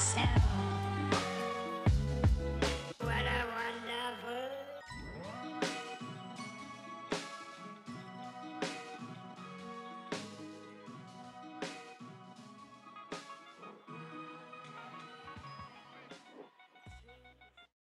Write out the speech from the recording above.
Sam.